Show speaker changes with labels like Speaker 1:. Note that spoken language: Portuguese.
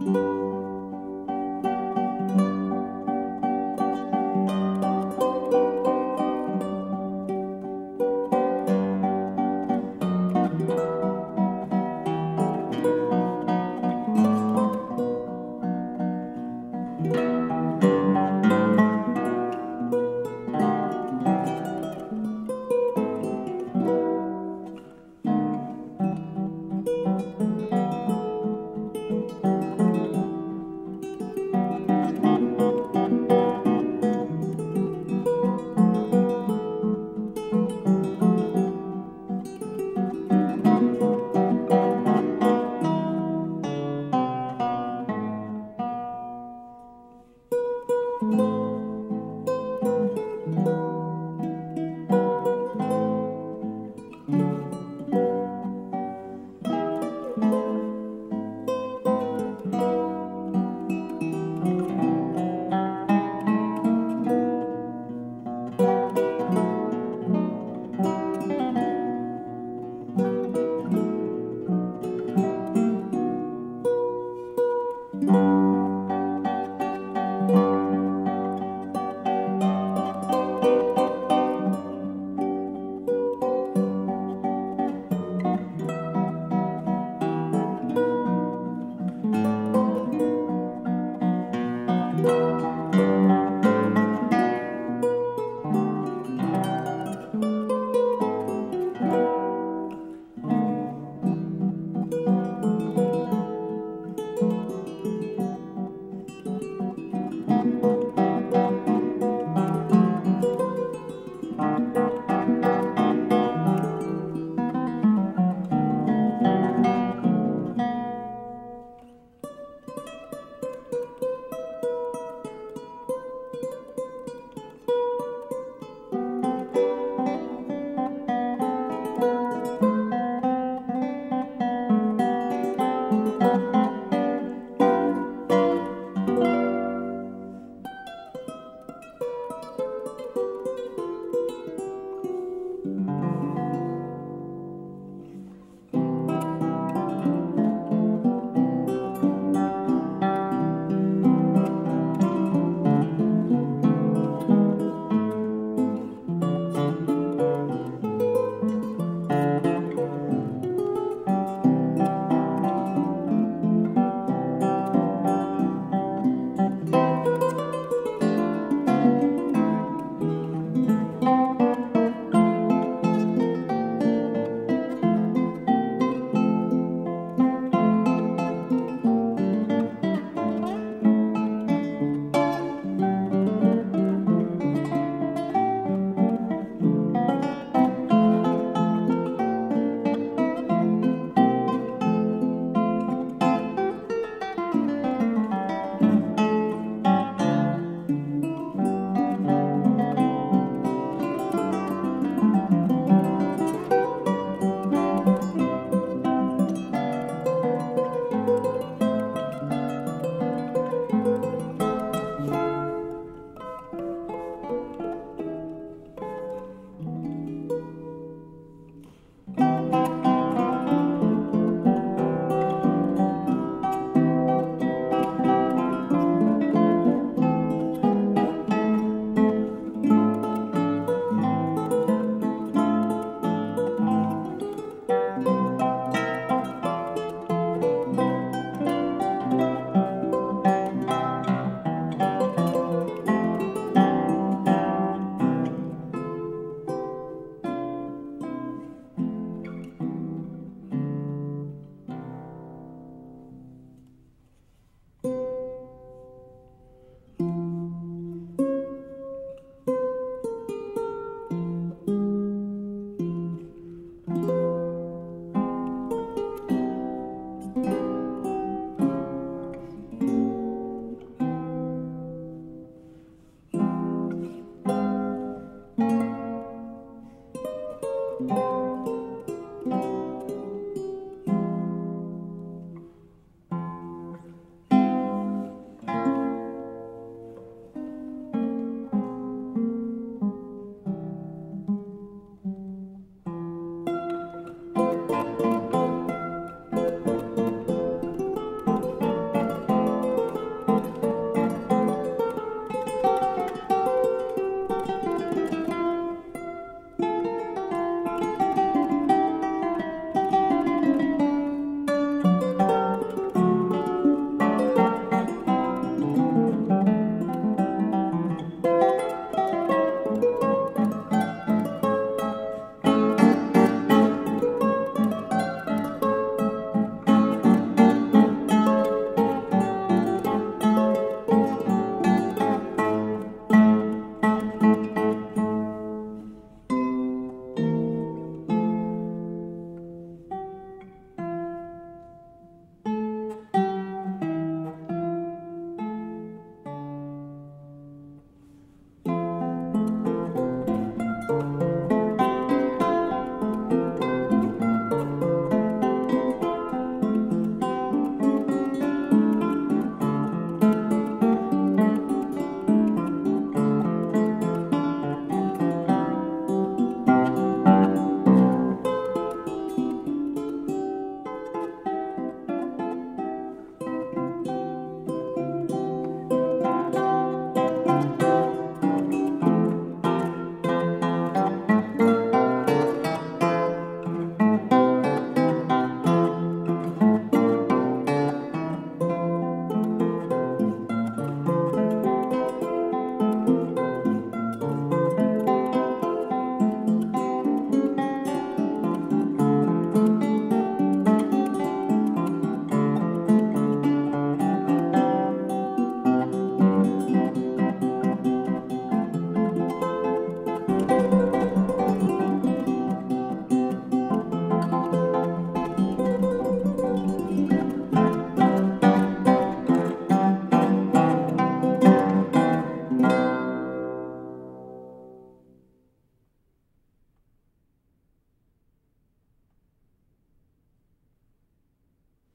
Speaker 1: Música thank you